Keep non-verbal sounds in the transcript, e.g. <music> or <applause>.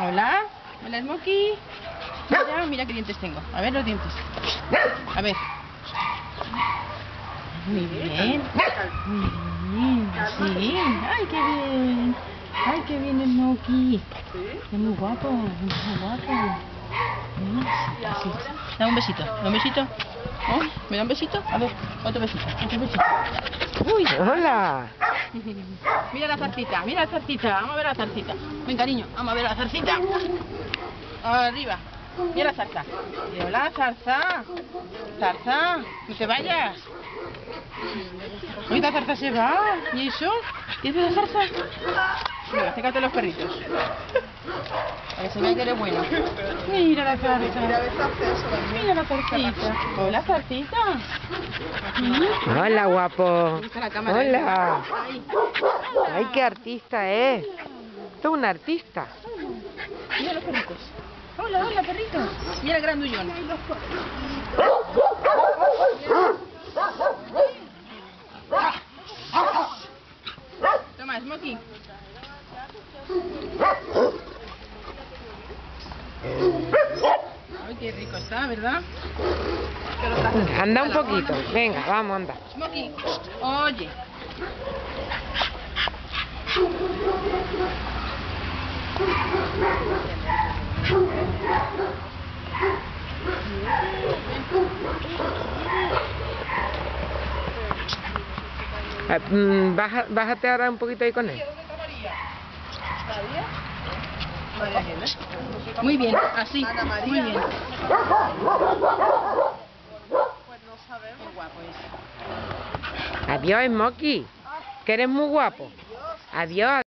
Hola, hola Smokey. Mira, mira qué dientes tengo. A ver los dientes. A ver. Muy bien. Muy bien. Sí. Ay, qué bien. Ay, qué bien Smokey. Es muy guapo, es muy guapo. ¿Eh? Sí. Da un besito, un besito. Oh, ¿Me da un besito? A ver, otro besito, otro besito. Uy, Hola. <laughs> Mira la zarcita, mira la zarcita, vamos a ver la zarcita. Ven cariño, vamos a ver la zarcita. Arriba, mira la zarza. Y hola zarza. Zarza, no te vayas. Uy, la zarza se va. ¿Y eso? ¿Qué hace la zarza? Mira, acércate los perritos. Para que se vea que eres bueno. Mira la zarza. Mira la zarcita. Hola zarcita. Hola, guapo. Hola. Ay, qué artista es. Tú un artista. Mira los perritos. Hola, hola, perritos. Mira el grandullón. Toma, Smokey. Ay, qué rico está, ¿verdad? Anda un poquito. Venga, vamos, anda. Smokey, oye. Ah, mm, baja- bájate ahora un poquito ahí con él. Muy bien, así. Muy bien. Qué guapo es. Adiós, Smokey. Que eres muy guapo. Adiós.